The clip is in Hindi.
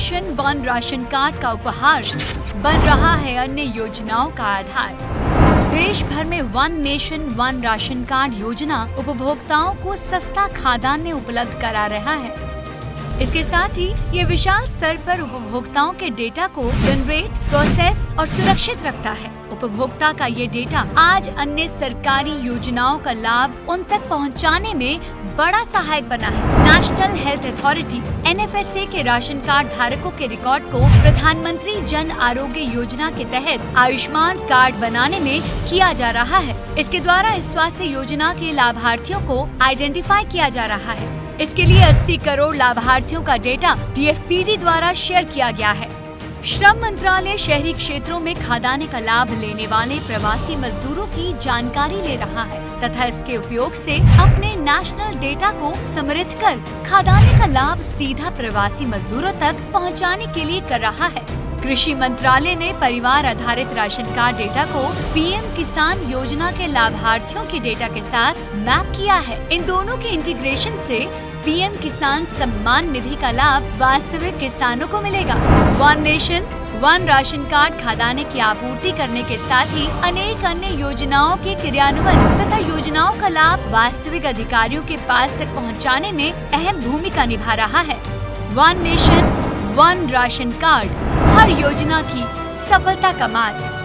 नेशन वन राशन कार्ड का उपहार बन रहा है अन्य योजनाओं का आधार। देश भर में one nation one ration card योजना उपभोक्ताओं को सस्ता खाद्यान्न उपलब्ध करा रहा है। इसके साथ ही ये विशाल स्तर पर उपभोक्ताओं के डेटा को जनरेट प्रोसेस और सुरक्षित रखता है। उपभोक्ता का ये डेटा आज अन्य सरकारी योजनाओं का लाभ उन तक पहुँचाने में बड़ा सहायक बना है। नेशनल हेल्थ अथॉरिटी एन के राशन कार्ड धारकों के रिकॉर्ड को प्रधानमंत्री जन आरोग्य योजना के तहत आयुष्मान कार्ड बनाने में किया जा रहा है। इसके द्वारा इस स्वास्थ्य योजना के लाभार्थियों को आइडेंटिफाई किया जा रहा है। इसके लिए 80 करोड़ लाभार्थियों का डेटा डीएफपीडी द्वारा शेयर किया गया है। श्रम मंत्रालय शहरी क्षेत्रों में खादाने का लाभ लेने वाले प्रवासी मजदूरों की जानकारी ले रहा है तथा इसके उपयोग से अपने नेशनल डेटा को समृद्ध कर खादाने का लाभ सीधा प्रवासी मजदूरों तक पहुँचाने के लिए कर रहा है। कृषि मंत्रालय ने परिवार आधारित राशन कार्ड डेटा को पीएम किसान योजना के लाभार्थियों के डेटा के साथ मैप किया है। इन दोनों के इंटीग्रेशन से पीएम किसान सम्मान निधि का लाभ वास्तविक किसानों को मिलेगा। One nation one ration card खादाने की आपूर्ति करने के साथ ही अनेक अन्य योजनाओं के क्रियान्वयन तथा योजनाओं का लाभ वास्तविक अधिकारियों के पास तक पहुँचाने में अहम भूमिका निभा रहा है। One nation one ration card, हर योजना की सफलता का मार्ग।